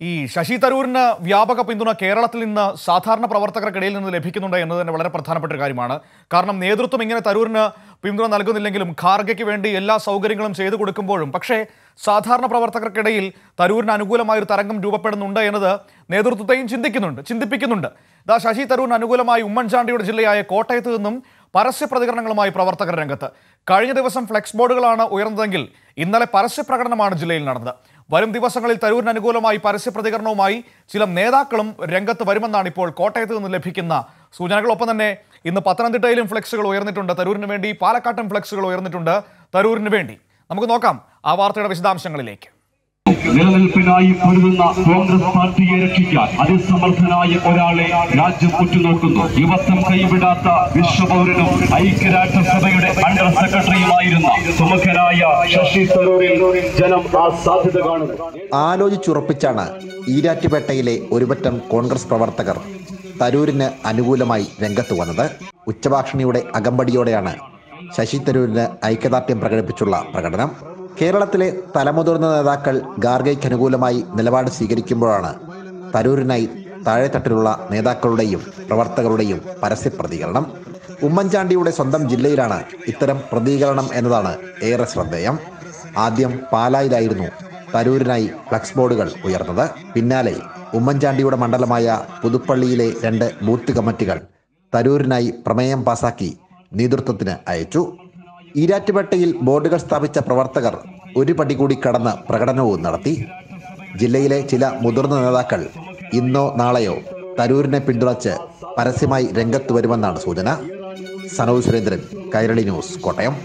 ഈ ശശി തരൂരിന് വ്യാപക പിന്തുണ കേരളത്തിൽ നിന്ന് സാധാരണ പ്രവർത്തകർക്കിടയിൽ നിന്ന് ലഭിക്കുന്നുണ്ട് എന്നത് തന്നെ വളരെ പ്രധാനപ്പെട്ട ഒരു കാര്യമാണ്. കാരണം നേതൃത്വം ഇങ്ങനെ തരൂരിന് പിന്തുണ നൽകുന്നില്ലെങ്കിലും ഖാർഗയ്ക്ക് വേണ്ടി എല്ലാ സൗകര്യങ്ങളും ചെയ്തു കൊടുക്കുമ്പോഴും പക്ഷേ സാധാരണ പ്രവർത്തകർക്കിടയിൽ തരൂരിന് അനുകൂലമായ ഒരു തരംഗം രൂപപ്പെടുന്നുണ്ട് എന്നത് നേതൃത്വത്തെയും ചിന്തിക്കുന്നുണ്ട് ചിന്തിപ്പിക്കുന്നുണ്ട്. ഇതാ ശശി തരൂരിന് അനുകൂലമായി ഉമ്മൻചാണ്ടിയുടെ ജില്ലയായ കോട്ടയത്ത് നിന്നും പരസ്യ പ്രതികരണങ്ങളുമായി പ്രവർത്തകർ രംഗത്ത്. കഴിഞ്ഞ ദിവസം ഫ്ലെക്സ് ബോർഡുകളാണ് ഉയർന്നതെങ്കിൽ ഇന്നലെ പരസ്യ പ്രകടനമാണ് ജില്ലയിൽ നടന്നത്. വരും ദിവസങ്ങളിൽ തരൂരിന് അനുകൂലമായി പരസ്യ പ്രതികരണവുമായി ചില നേതാക്കളും രംഗത്ത് വരുമെന്നാണ് ഇപ്പോൾ കോട്ടയത്ത് നിന്ന് ലഭിക്കുന്ന സൂചനകളൊപ്പം തന്നെ ഇന്ന് പത്തനംതിട്ടയിലും ഫ്ലെക്സുകൾ ഉയർന്നിട്ടുണ്ട്. തരൂരിന് വേണ്ടി പാലക്കാട്ടും ഫ്ലെക്സുകൾ ഉയർന്നിട്ടുണ്ട് തരൂരിന് വേണ്ടി. നമുക്ക് നോക്കാം ആ വാർത്തയുടെ വിശദാംശങ്ങളിലേക്ക്. നിലനിൽപ്പിനായി പൊരുതുന്ന കോൺഗ്രസ് പാർട്ടിയെ രക്ഷിക്കാൻ അതിസമർത്ഥനായ ഒരാളെ രാജ്യം ഉറ്റുനോക്കുന്നു. യുവത്വം കൈവിടാത്ത വിശ്വപൗരനും ഐക്യരാഷ്ട്രസഭയുടെ അണ്ടർ സെക്രട്ടറിയുമായിരുന്ന സുമുഖനായ ശശി തരൂരിൽ ജനം ആ സാധ്യത കാണുന്നു. ആലോചിച്ചുറപ്പിച്ചാണ് ഈരാറ്റുപേട്ടയിലെ ഒരുപറ്റം കോൺഗ്രസ് പ്രവർത്തകർ തരൂരിന് അനുകൂലമായി രംഗത്ത് വന്നത്. ഉച്ചഭാഷണിയുടെ അകമ്പടിയോടെയാണ് ശശി തരൂരിന് ഐക്യദാർഢ്യം പ്രകടിപ്പിച്ചുള്ള പ്രകടനം. കേരളത്തിലെ തലമുതിർന്ന നേതാക്കൾ ഗാർഗയ്ക്ക് അനുകൂലമായി നിലപാട് സ്വീകരിക്കുമ്പോഴാണ് തരൂരിനായി താഴെത്തട്ടിലുള്ള നേതാക്കളുടെയും പ്രവർത്തകരുടെയും പരസ്യ പ്രതികരണം. ഉമ്മൻചാണ്ടിയുടെ സ്വന്തം ജില്ലയിലാണ് ഇത്തരം പ്രതികരണം എന്നതാണ് ഏറെ ശ്രദ്ധേയം. ആദ്യം പാലായിലായിരുന്നു തരൂരിനായി ഫ്ലക്സ് ബോർഡുകൾ ഉയർന്നത്. പിന്നാലെ ഉമ്മൻചാണ്ടിയുടെ മണ്ഡലമായ പുതുപ്പള്ളിയിലെ രണ്ട് ബൂത്ത് കമ്മിറ്റികൾ തരൂരിനായി പ്രമേയം പാസാക്കി നേതൃത്വത്തിന് അയച്ചു. ഈരാറ്റുപേട്ടയിൽ ബോർഡുകൾ സ്ഥാപിച്ച പ്രവർത്തകർ ഒരു പടി കൂടി കടന്ന് പ്രകടനവും നടത്തി. ജില്ലയിലെ ചില മുതിർന്ന നേതാക്കൾ ഇന്നോ നാളെയോ തരൂരിനെ പിന്തുണച്ച് പരസ്യമായി രംഗത്ത് വരുമെന്നാണ് സൂചന. സനോജ് സുരേന്ദ്രൻ കൈരളി ന്യൂസ് കോട്ടയം.